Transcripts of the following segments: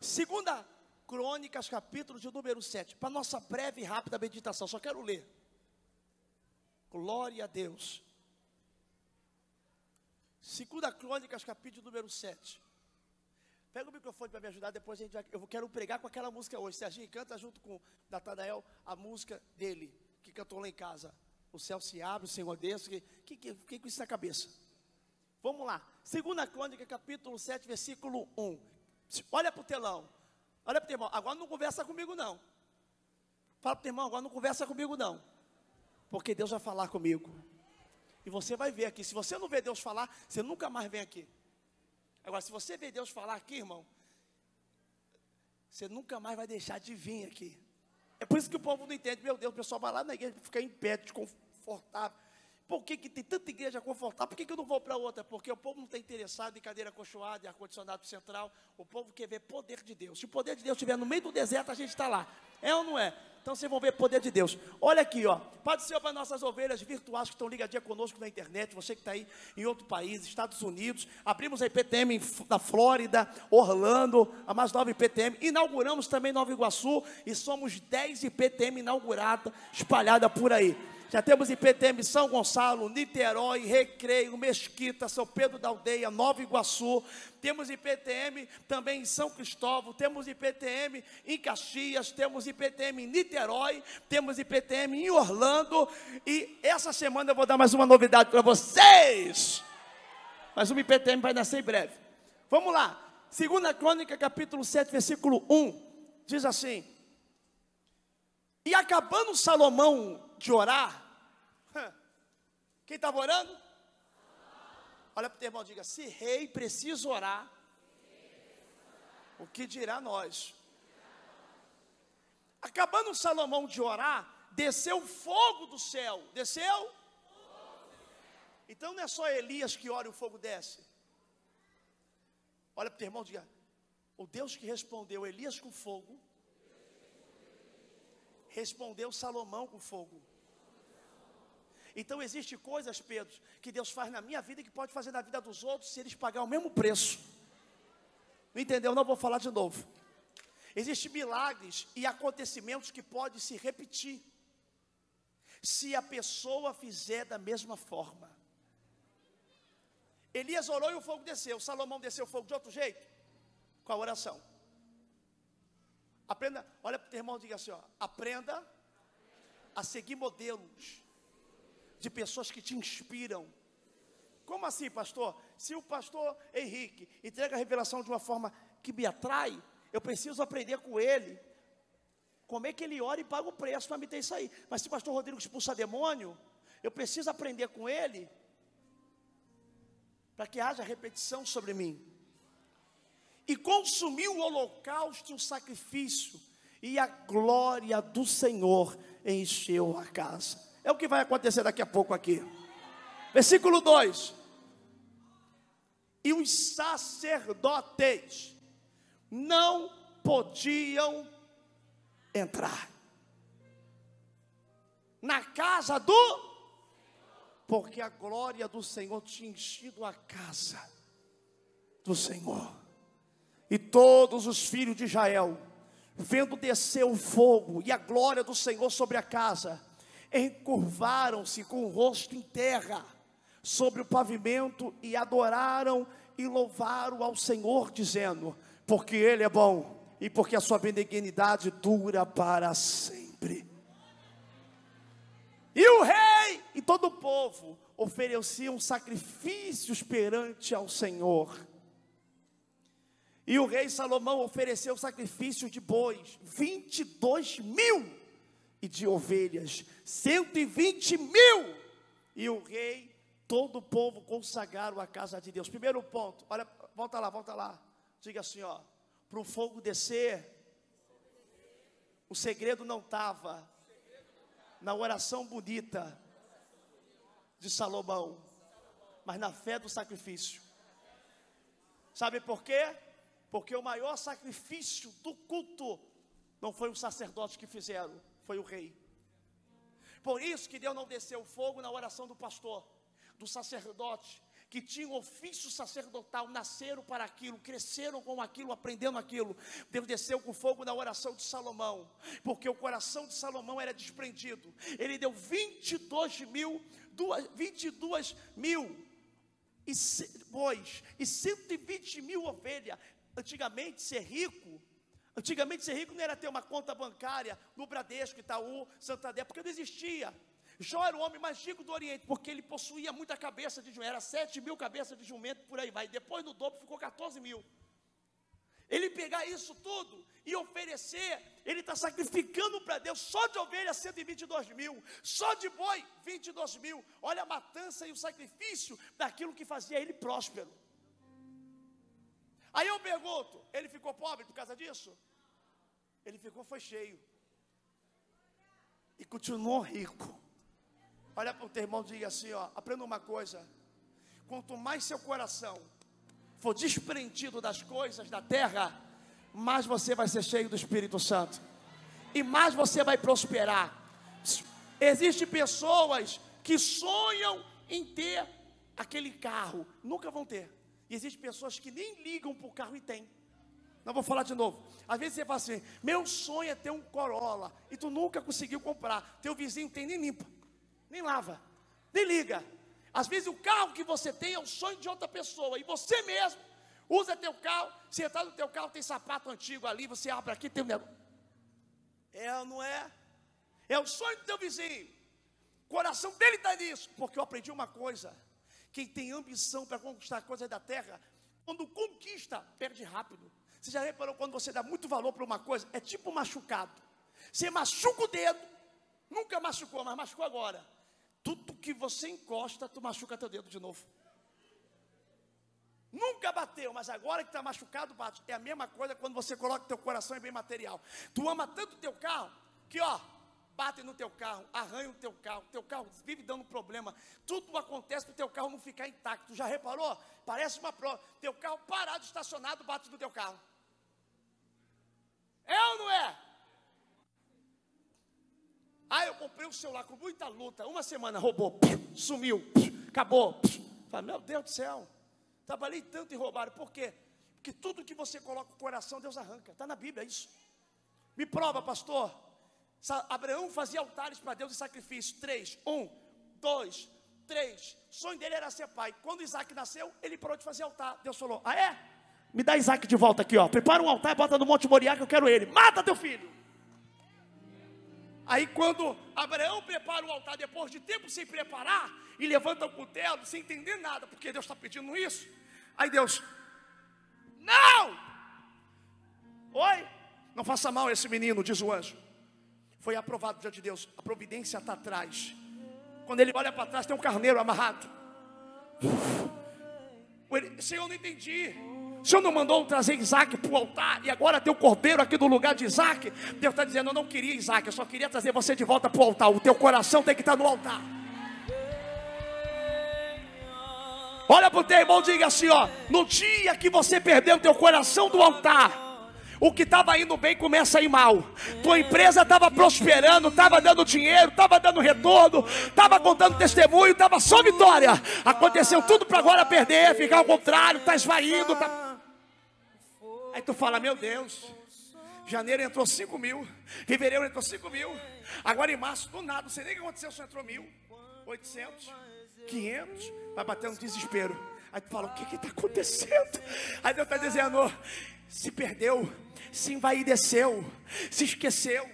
Segunda Crônicas, capítulo de número 7. Para nossa breve e rápida meditação, só quero ler. Glória a Deus. Segunda Crônicas, capítulo número 7. Pega o microfone para me ajudar, depois a gente vai, eu quero pregar com aquela música hoje. Serginho canta junto com Natanael a música dele, que cantou lá em casa. O céu se abre, o Senhor desce. Que, que, que, que com isso na cabeça? Vamos lá. Segunda Crônica, capítulo 7, versículo 1. Olha para o telão. Olha para o teu irmão. Agora não conversa comigo, não. Fala para o teu irmão, agora não conversa comigo, não. Porque Deus vai falar comigo. E você vai ver aqui. Se você não vê Deus falar, você nunca mais vem aqui. Agora, se você vê Deus falar aqui, irmão, você nunca mais vai deixar de vir aqui. É por isso que o povo não entende. Meu Deus, o pessoal vai lá na igreja ficar em pé, desconfortável. Por que, que tem tanta igreja confortável? Por que, que eu não vou para outra? Porque o povo não está interessado em cadeira acolchoada, em ar-condicionado central. O povo quer ver poder de Deus. Se o poder de Deus estiver no meio do deserto, a gente está lá. É ou não é? Então vocês vão ver poder de Deus. Olha aqui, ó. Pode ser para nossas ovelhas virtuais que estão ligadinhas conosco na internet, você que está aí em outro país, Estados Unidos. Abrimos a IPTM na Flórida, Orlando, a mais nova IPTM. Inauguramos também Nova Iguaçu e somos 10 IPTM inauguradas, espalhadas por aí. Já temos IPTM São Gonçalo, Niterói, Recreio, Mesquita, São Pedro da Aldeia, Nova Iguaçu. Temos IPTM também em São Cristóvão, temos IPTM em Caxias, temos IPTM em Niterói, temos IPTM em Orlando. E essa semana eu vou dar mais uma novidade para vocês. Mas uma IPTM vai nascer em breve. Vamos lá. Segunda Crônica, capítulo 7, versículo 1. Diz assim: E acabando Salomão de orar, quem estava orando? Olha para o irmão, diga: se rei precisa orar, o que dirá nós? Acabando Salomão de orar, desceu fogo do céu. Desceu? Então não é só Elias que ora e o fogo desce. Olha para o irmão, diga: o Deus que respondeu Elias com fogo, respondeu Salomão com fogo. Então existe coisas, Pedro, que Deus faz na minha vida e que pode fazer na vida dos outros se eles pagarem o mesmo preço. Não entendeu? Não vou falar de novo. Existem milagres e acontecimentos que podem se repetir se a pessoa fizer da mesma forma. Elias orou e o fogo desceu. Salomão desceu o fogo de outro jeito? Com a oração. Aprenda, olha para o teu irmão e diga assim: ó, aprenda a seguir modelos de pessoas que te inspiram. Como assim, pastor? Se o pastor Henrique entrega a revelação de uma forma que me atrai, eu preciso aprender com ele. Como é que ele ora e paga o preço para me ter isso aí? Mas se o pastor Rodrigo expulsa demônio, eu preciso aprender com ele para que haja repetição sobre mim. E consumiu o holocausto e o sacrifício, e a glória do Senhor encheu a casa. É o que vai acontecer daqui a pouco aqui. Versículo 2: E os sacerdotes não podiam entrar na casa do porque a glória do Senhor tinha enchido a casa do Senhor. E todos os filhos de Israel, vendo descer o fogo e a glória do Senhor sobre a casa, encurvaram-se com o rosto em terra sobre o pavimento e adoraram e louvaram ao Senhor, dizendo: Porque Ele é bom e porque a sua benignidade dura para sempre. E o rei e todo o povo ofereciam sacrifícios perante ao Senhor. E o rei Salomão ofereceu sacrifício de bois, 22 mil e de ovelhas, 120 mil. E o rei, todo o povo consagraram a casa de Deus. Primeiro ponto, olha, volta lá, volta lá. Diga assim, ó, para o fogo descer, o segredo não estava na oração bonita de Salomão, mas na fé do sacrifício. Sabe por quê? Porque o maior sacrifício do culto não foi os sacerdotes que fizeram, foi o rei. Por isso que Deus não desceu fogo na oração do pastor, do sacerdote, que tinham ofício sacerdotal, nasceram para aquilo, cresceram com aquilo, aprendendo aquilo. Deus desceu com fogo na oração de Salomão, porque o coração de Salomão era desprendido. Ele deu 22 mil, 22 mil e bois e 120 mil ovelhas. Antigamente, ser rico Antigamente ser rico não era ter uma conta bancária no Bradesco, Itaú, Santander, porque não existia. Jó era o homem mais rico do Oriente, porque ele possuía muita cabeça de jumento, era 7 mil cabeças de jumento, por aí vai. Depois no dobro ficou 14 mil. Ele pegar isso tudo e oferecer, ele está sacrificando para Deus só de ovelha 122 mil, só de boi 22 mil. Olha a matança e o sacrifício daquilo que fazia ele próspero. Aí eu pergunto: ele ficou pobre por causa disso? Ele ficou, foi cheio. E continuou rico. Olha para o teu irmão e diga assim: ó, aprenda uma coisa. Quanto mais seu coração for desprendido das coisas da terra, mais você vai ser cheio do Espírito Santo. E mais você vai prosperar. Existem pessoas que sonham em ter aquele carro, nunca vão ter. E existem pessoas que nem ligam para o carro e tem. Não vou falar de novo. Às vezes você fala assim: meu sonho é ter um Corolla. E tu nunca conseguiu comprar. Teu vizinho tem nem limpa nem lava, nem liga. Às vezes o carro que você tem é o sonho de outra pessoa, e você mesmo usa teu carro, sentado no teu carro, tem sapato antigo ali, você abre aqui, tem um negócio. É não é? É o sonho do teu vizinho. O coração dele está nisso, porque eu aprendi uma coisa: quem tem ambição para conquistar coisas da terra, quando conquista, perde rápido. Você já reparou quando você dá muito valor para uma coisa? É tipo machucado. Você machuca o dedo, nunca machucou, mas machucou agora. Tudo que você encosta, tu machuca teu dedo de novo. Nunca bateu, mas agora que está machucado, bate. É a mesma coisa quando você coloca teu coração em bem material. Tu ama tanto teu carro, que ó, bate no teu carro, arranha o teu carro, teu carro vive dando problema. Tudo acontece para o teu carro não ficar intacto. Já reparou? Parece uma prova. Teu carro parado, estacionado, bate no teu carro. É ou não é? Ah, eu comprei um celular com muita luta. Uma semana roubou, sumiu, acabou. Falei, meu Deus do céu. Trabalhei tanto e roubaram. Por quê? Porque tudo que você coloca no coração, Deus arranca. Está na Bíblia isso. Me prova, pastor. Abraão fazia altares para Deus de sacrifício. Três. Um, dois, três. O sonho dele era ser pai. Quando Isaac nasceu, ele parou de fazer altar. Deus falou: Ah, é? Me dá Isaac de volta aqui, ó. Prepara um altar e bota no Monte Moriá que eu quero ele. Mata teu filho. Aí quando Abraão prepara o altar depois de tempo sem preparar, e levanta o cutelo sem entender nada, porque Deus está pedindo isso. Aí Deus, não! Oi? Não faça mal esse menino, diz o anjo. Foi aprovado diante de Deus. A providência está atrás. Quando ele olha para trás, tem um carneiro amarrado. Senhor, eu não entendi. O Senhor não mandou trazer Isaac para o altar e agora tem o cordeiro aqui no lugar de Isaac. Deus está dizendo: Eu não queria Isaac, eu só queria trazer você de volta para o altar. O teu coração tem que estar no altar. Olha para o teu irmão e diga assim: ó, No dia que você perdeu o teu coração do altar o que estava indo bem começa a ir mal. Tua empresa estava prosperando, estava dando dinheiro, estava dando retorno, estava contando testemunho, estava só vitória. Aconteceu tudo para agora perder, ficar ao contrário, está esvaindo. Tá... Aí tu fala, meu Deus, janeiro entrou 5 mil, fevereiro entrou 5 mil, agora em março, do nada, não sei nem o que aconteceu, só entrou mil, 800, 500, vai bater um desespero. Aí tu fala, o que está acontecendo? Aí Deus está dizendo, se perdeu, se envaideceu, se esqueceu.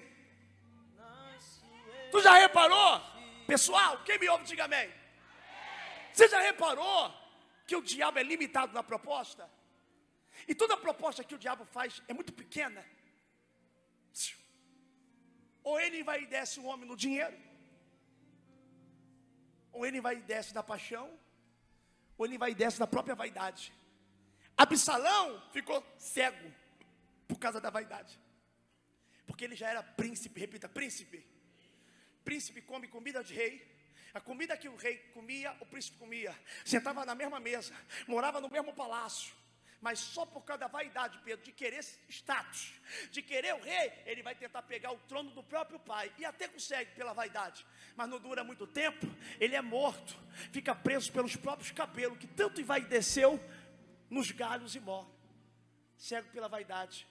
Tu já reparou? Pessoal, quem me ouve, diga amém. Você já reparou que o diabo é limitado na proposta? E toda proposta que o diabo faz é muito pequena. Ou ele vai e desce um homem no dinheiro, ou ele vai e desce da paixão, ou ele vai e desce da própria vaidade. Absalão ficou cego por causa da vaidade. Porque ele já era príncipe, repita, príncipe. Príncipe come comida de rei. A comida que o rei comia, o príncipe comia. Sentava na mesma mesa, morava no mesmo palácio Mas só por causa da vaidade, Pedro, de querer status, de querer o rei, ele vai tentar pegar o trono do próprio pai. E até consegue pela vaidade. Mas não dura muito tempo, ele é morto, fica preso pelos próprios cabelos, que tanto envaideceu nos galhos e morre. Cego pela vaidade.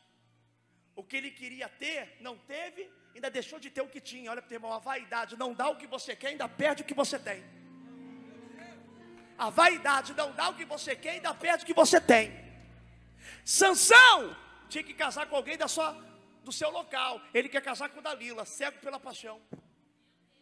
O que ele queria ter, não teve, ainda deixou de ter o que tinha. Olha para o irmão, a vaidade não dá o que você quer, ainda perde o que você tem. A vaidade não dá o que você quer, ainda perde o que você tem. Sansão tinha que casar com alguém da sua, do seu local. Ele quer casar com Dalila, cego pela paixão.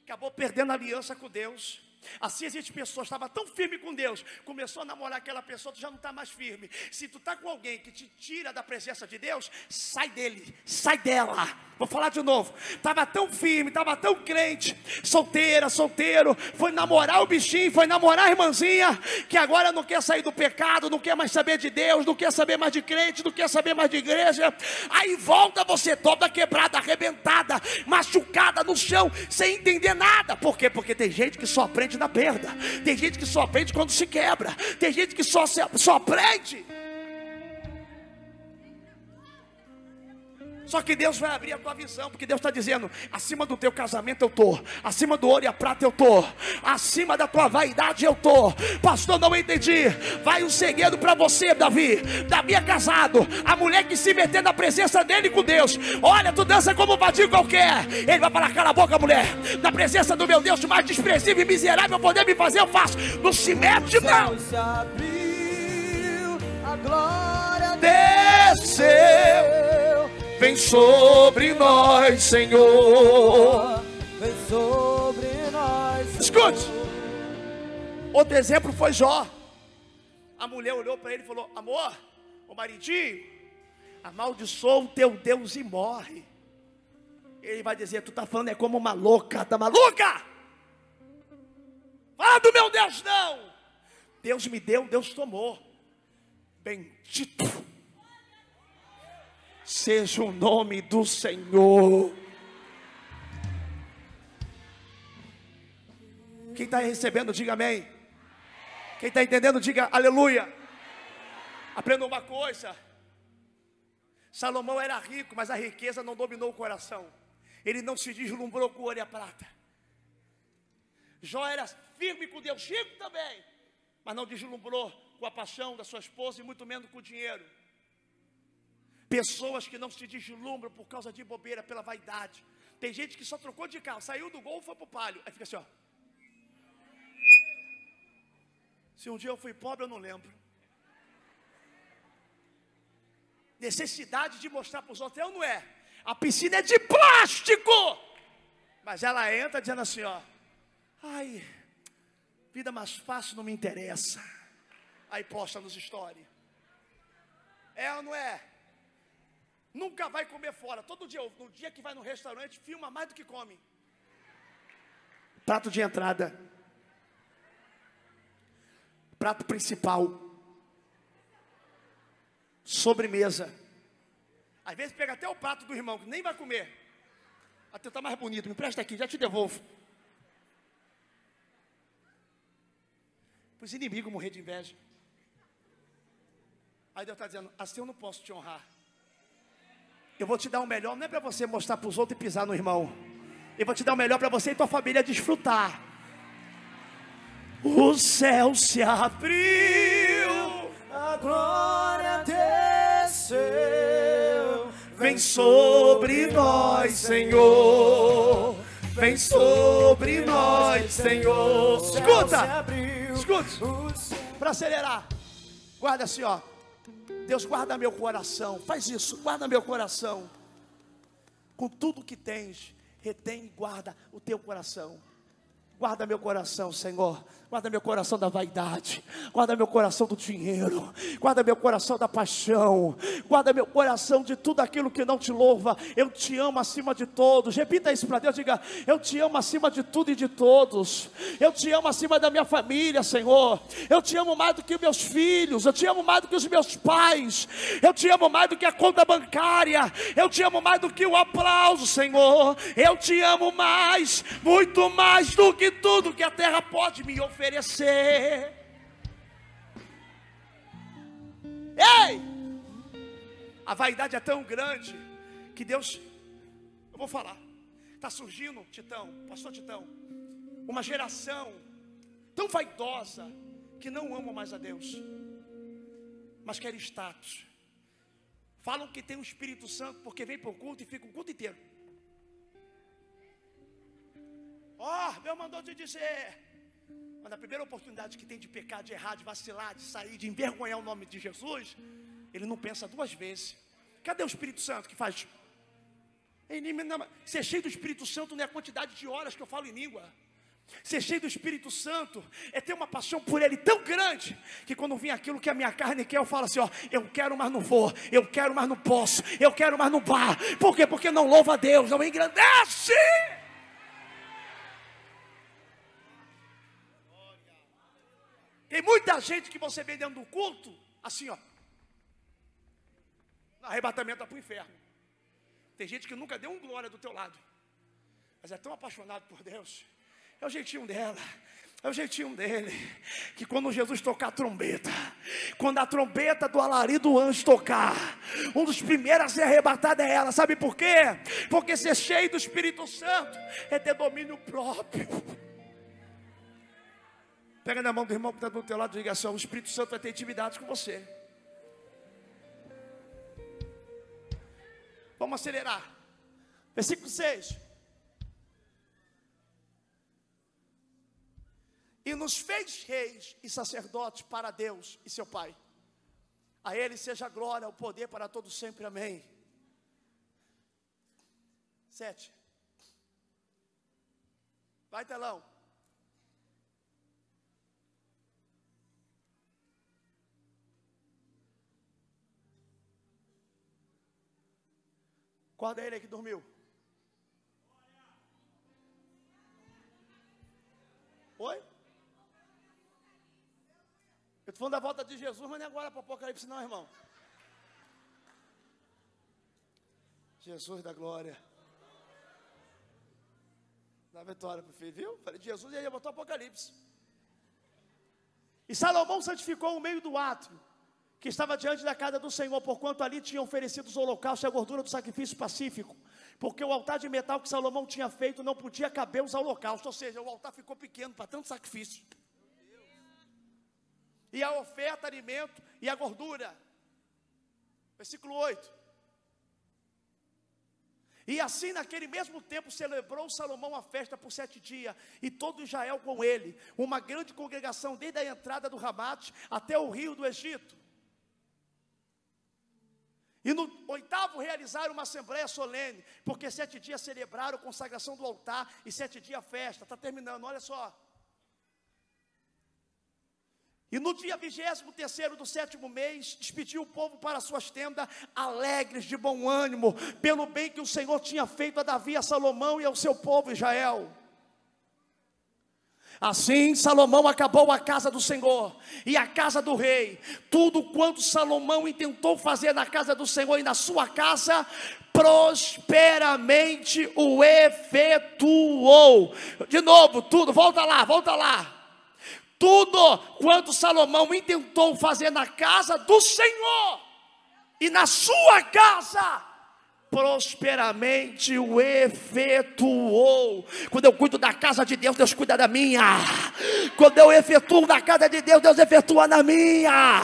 Acabou perdendo a aliança com Deus. Assim existe pessoas, estava tão firme com Deus, começou a namorar aquela pessoa, tu já não está mais firme. Se tu está com alguém que te tira da presença de Deus, sai dele, sai dela. Vou falar de novo. Estava tão firme, estava tão crente, solteira, solteiro, foi namorar o bichinho, foi namorar a irmãzinha, que agora não quer sair do pecado, não quer mais saber de Deus, não quer saber mais de crente, não quer saber mais de igreja. Aí volta você toda quebrada, arrebentada, machucada no chão, sem entender nada. Por quê? Porque tem gente que só aprende na perda, tem gente que só aprende quando se quebra, tem gente que só, só aprende. Só que Deus vai abrir a tua visão, porque Deus está dizendo: acima do teu casamento eu estou, acima do ouro e a prata eu estou, acima da tua vaidade eu estou. Pastor, não entendi. Vai um segredo para você, Davi. Davi é casado, a mulher que se meter na presença dele com Deus, olha, tu dança como um vadio qualquer. Ele vai falar: cala a boca, mulher. Na presença do meu Deus, mais desprezível e miserável, poder me fazer, eu faço. Não se mete, não. Abriu, a glória desceu Vem sobre nós, Senhor. Vem sobre nós. Escute. Outro exemplo foi Jó. A mulher olhou para ele e falou: Amor, o maridinho, amaldiçoa o teu Deus e morre. Ele vai dizer: Tu está falando é como uma louca, tá maluca? Fala do meu Deus, não. Deus me deu, Deus tomou. Bendito seja o nome do Senhor. Quem está recebendo, diga amém. Quem está entendendo, diga aleluia. Aprenda uma coisa: Salomão era rico, mas a riqueza não dominou o coração. Ele não se deslumbrou com ouro e a prata. Jó era firme com Deus, rico também, mas não deslumbrou com a paixão da sua esposa e muito menos com o dinheiro. Pessoas que não se deslumbram por causa de bobeira, pela vaidade. Tem gente que só trocou de carro, saiu do gol e foi para o palio. Aí fica assim, ó. Se um dia eu fui pobre, eu não lembro. Necessidade de mostrar para os outros, eu não é. A piscina é de plástico. Mas ela entra dizendo assim, ó. Ai, vida mais fácil não me interessa. Aí posta nos stories. É ou não é? Nunca vai comer fora. Todo dia, no dia que vai no restaurante, filma mais do que come. Prato de entrada. Prato principal. Sobremesa. Às vezes pega até o prato do irmão, que nem vai comer. Até tá mais bonito. Me presta aqui, já te devolvo. Para os inimigos morrer de inveja. Aí Deus está dizendo: assim eu não posso te honrar. Eu vou te dar o melhor, não é para você mostrar para os outros e pisar no irmão. Eu vou te dar o melhor para você e tua família desfrutar. O céu se abriu, a glória desceu. Vem sobre nós, Senhor. Vem sobre nós, Senhor. Escuta, escuta. Para acelerar, guarda assim, ó. Deus, guarda meu coração. Faz isso, guarda meu coração. Com tudo que tens, retém e guarda o teu coração. Guarda meu coração, Senhor. Guarda meu coração da vaidade. Guarda meu coração do dinheiro. Guarda meu coração da paixão. Guarda meu coração de tudo aquilo que não te louva. Eu te amo acima de todos. Repita isso para Deus. Diga: Eu te amo acima de tudo e de todos. Eu te amo acima da minha família, Senhor. Eu te amo mais do que meus filhos. Eu te amo mais do que os meus pais. Eu te amo mais do que a conta bancária. Eu te amo mais do que o aplauso, Senhor. Eu te amo mais, muito mais do que tudo que a terra pode me oferecer. Ei! A vaidade é tão grande que Deus, eu vou falar, está surgindo, Titão, pastor Titão, uma geração tão vaidosa que não ama mais a Deus, mas quer status. Falam que tem o Espírito Santo porque vem para o culto e fica o culto inteiro. Ó, oh, Deus mandou te dizer. Mas na primeira oportunidade que tem de pecar, de errar, de vacilar, de sair, de envergonhar o nome de Jesus, ele não pensa duas vezes. Cadê o Espírito Santo que faz? Ser cheio do Espírito Santo não é a quantidade de horas que eu falo em língua. Ser cheio do Espírito Santo é ter uma paixão por Ele tão grande que quando vem aquilo que a minha carne quer, eu falo assim: ó, eu quero, mas não vou, eu quero, mas não posso, eu quero, mas não vá. Por quê? Porque não louva a Deus, não engrandece. Tem muita gente que você vê dentro do culto, assim, ó. Arrebatamento para o inferno. Tem gente que nunca deu um glória do teu lado, mas é tão apaixonado por Deus. É o jeitinho dela, é o jeitinho dele. Que quando Jesus tocar a trombeta, quando a trombeta do alarido do anjo tocar, um dos primeiros a ser arrebatado é ela. Sabe por quê? Porque ser cheio do Espírito Santo é ter domínio próprio. Pega na mão do irmão que está do teu lado e diga assim: o Espírito Santo vai ter intimidade com você. Vamos acelerar. Versículo 6. E nos fez reis e sacerdotes para Deus e seu Pai. A Ele seja a glória, o poder para todos sempre. Amém. Sete. Vai, telão. Acorda ele aí que dormiu. Oi? Eu estou falando da volta de Jesus, mas não é agora para o Apocalipse, não, irmão. Jesus da glória. Dá vitória para o filho, viu? Falei, Jesus e aí botou Apocalipse. E Salomão santificou o meio do átrio que estava diante da casa do Senhor, porquanto ali tinha oferecido os holocaustos e a gordura do sacrifício pacífico, porque o altar de metal que Salomão tinha feito não podia caber os holocaustos, ou seja, o altar ficou pequeno para tanto sacrifício. E a oferta, alimento e a gordura. Versículo 8. E assim, naquele mesmo tempo, celebrou Salomão a festa por sete dias, e todo Israel com ele, uma grande congregação, desde a entrada do Ramate até o rio do Egito. E no oitavo realizaram uma assembleia solene, porque sete dias celebraram a consagração do altar e sete dias festa. Está terminando, olha só. E no dia vigésimo terceiro do sétimo mês, despediu o povo para suas tendas, alegres, de bom ânimo, pelo bem que o Senhor tinha feito a Davi, a Salomão e ao seu povo Israel. Assim Salomão acabou a casa do Senhor e a casa do rei. Tudo quanto Salomão intentou fazer na casa do Senhor e na sua casa, prosperamente o efetuou. De novo, tudo, volta lá, volta lá. Tudo quanto Salomão intentou fazer na casa do Senhor e na sua casa, prosperamente o efetuou. Quando eu cuido da casa de Deus, Deus cuida da minha. Quando eu efetuo na casa de Deus, Deus efetua na minha.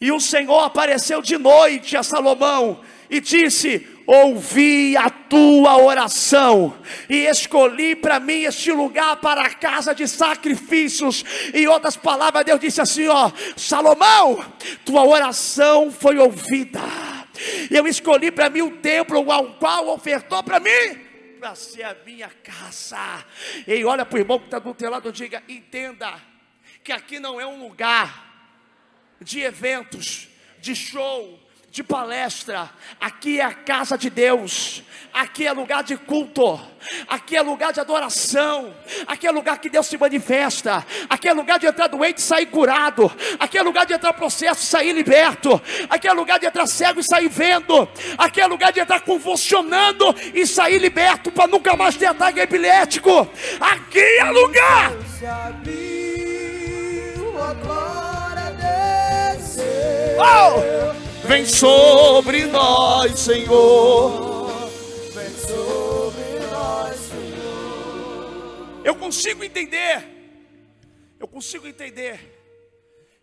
E o Senhor apareceu de noite a Salomão e disse: ouvi a tua oração e escolhi para mim este lugar para a casa de sacrifícios. Em outras palavras, Deus disse assim: Ó, Salomão, tua oração foi ouvida. Eu escolhi para mim o templo ao qual ofertou para mim para ser a minha casa. E olha para o irmão que está do teu lado, diga: entenda que aqui não é um lugar de eventos, de show, de palestra, aqui é a casa de Deus, aqui é lugar de culto, aqui é lugar de adoração, aqui é lugar que Deus se manifesta, aqui é lugar de entrar doente e sair curado, aqui é lugar de entrar processo e sair liberto, aqui é lugar de entrar cego e sair vendo, aqui é lugar de entrar convulsionando e sair liberto para nunca mais ter ataque epilético, aqui é lugar. Oh! Vem sobre nós, Senhor. Vem sobre nós, Senhor. Eu consigo entender. Eu consigo entender.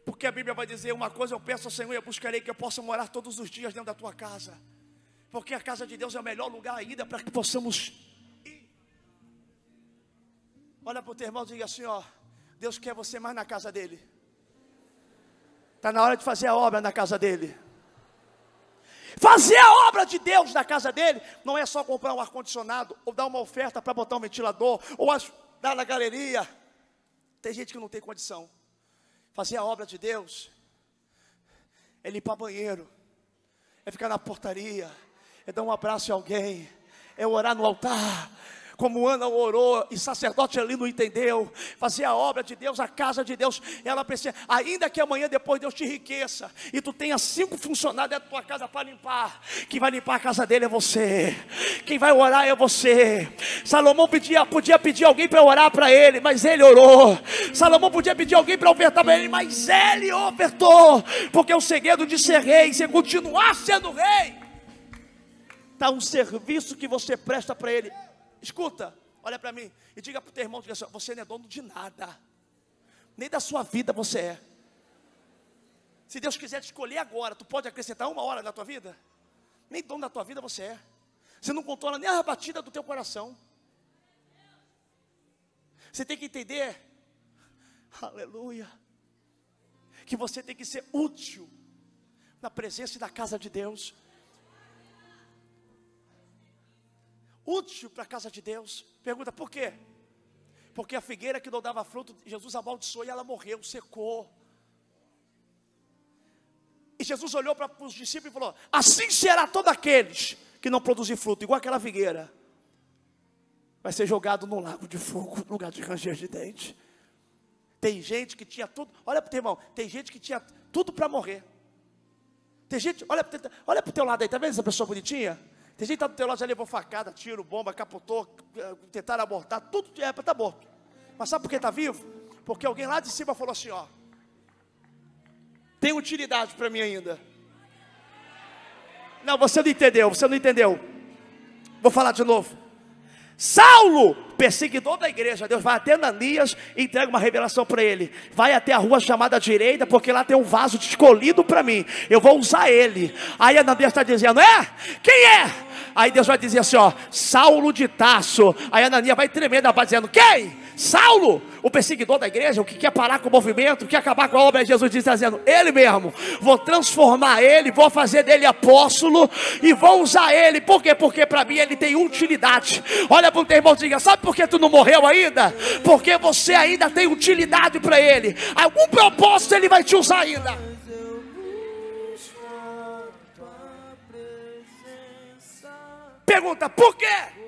Porque a Bíblia vai dizer: uma coisa eu peço ao Senhor e eu buscarei que eu possa morar todos os dias dentro da tua casa. Porque a casa de Deus é o melhor lugar ainda para que possamos ir. Olha para o teu irmão e diga assim: ó, Deus quer você mais na casa dele. Está na hora de fazer a obra na casa dele. Fazer a obra de Deus na casa dele não é só comprar um ar-condicionado, ou dar uma oferta para botar um ventilador, ou ajudar na galeria. Tem gente que não tem condição. Fazer a obra de Deus é limpar banheiro, é ficar na portaria, é dar um abraço a alguém, é orar no altar, como Ana orou e sacerdote ali não entendeu, fazer a obra de Deus, a casa de Deus, ela precisa, ainda que amanhã depois Deus te enriqueça e tu tenha cinco funcionários da tua casa para limpar, quem vai limpar a casa dele é você, quem vai orar é você. Salomão pedia, podia pedir alguém para orar para ele, mas ele orou. Salomão podia pedir alguém para ofertar para ele, mas ele ofertou, porque o segredo de ser rei, você continuar sendo rei, está um serviço que você presta para ele. Escuta, olha para mim e diga para o teu irmão: diga assim, você não é dono de nada, nem da sua vida você é. Se Deus quiser te escolher agora, tu pode acrescentar uma hora na tua vida? Nem dono da tua vida você é. Você não controla nem a batida do teu coração. Você tem que entender, aleluia, que você tem que ser útil na presença e na casa de Deus. Útil para a casa de Deus. Pergunta por quê? Porque a figueira que não dava fruto, Jesus amaldiçoou e ela morreu, secou. E Jesus olhou para os discípulos e falou: Assim será todo aqueles que não produzir fruto, igual aquela figueira, vai ser jogado no lago de fogo, no lugar de ranger de dente. Tem gente que tinha tudo, olha para o teu irmão, tem gente que tinha tudo para morrer. Tem gente, olha para o teu lado aí, está vendo essa pessoa bonitinha? Tem gente que está do teu lado, já levou facada, tiro, bomba, capotou, eh, tentaram abortar, tudo é estar morto. Mas sabe por que está vivo? Porque alguém lá de cima falou assim: ó, tem utilidade para mim ainda. Não, você não entendeu, você não entendeu. Vou falar de novo. Saulo, perseguidor da igreja, Deus vai até Ananias e entrega uma revelação para ele. Vai até a rua chamada direita, porque lá tem um vaso escolhido para mim. Eu vou usar ele. Aí Ananias está dizendo: É? Quem é? Aí Deus vai dizer assim: ó, Saulo de Tasso. Aí Ananias vai tremendo, vai dizendo: Quem? Saulo, o perseguidor da igreja, o que quer parar com o movimento, quer acabar com a obra, Jesus diz, dizendo, ele mesmo, vou transformar ele, vou fazer dele apóstolo e vou usar ele, por quê? Porque para mim ele tem utilidade. Olha para o teu irmão e diga, sabe por que tu não morreu ainda? Porque você ainda tem utilidade para ele, algum propósito ele vai te usar ainda. Pergunta, por quê?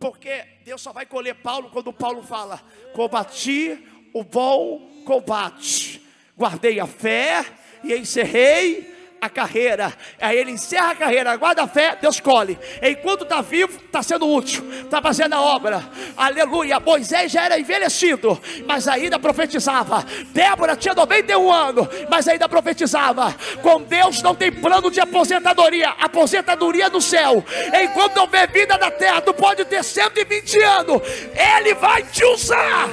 Porque Deus só vai colher Paulo quando Paulo fala: combati o bom combate, guardei a fé e encerrei a carreira. Aí ele encerra a carreira, guarda a fé, Deus colhe. Enquanto está vivo, está sendo útil, está fazendo a obra. Aleluia. Moisés já era envelhecido, mas ainda profetizava. Débora tinha 91 anos, mas ainda profetizava. Com Deus não tem plano de aposentadoria, aposentadoria no céu. Enquanto houver vida na terra, tu pode ter 120 anos, Ele vai te usar.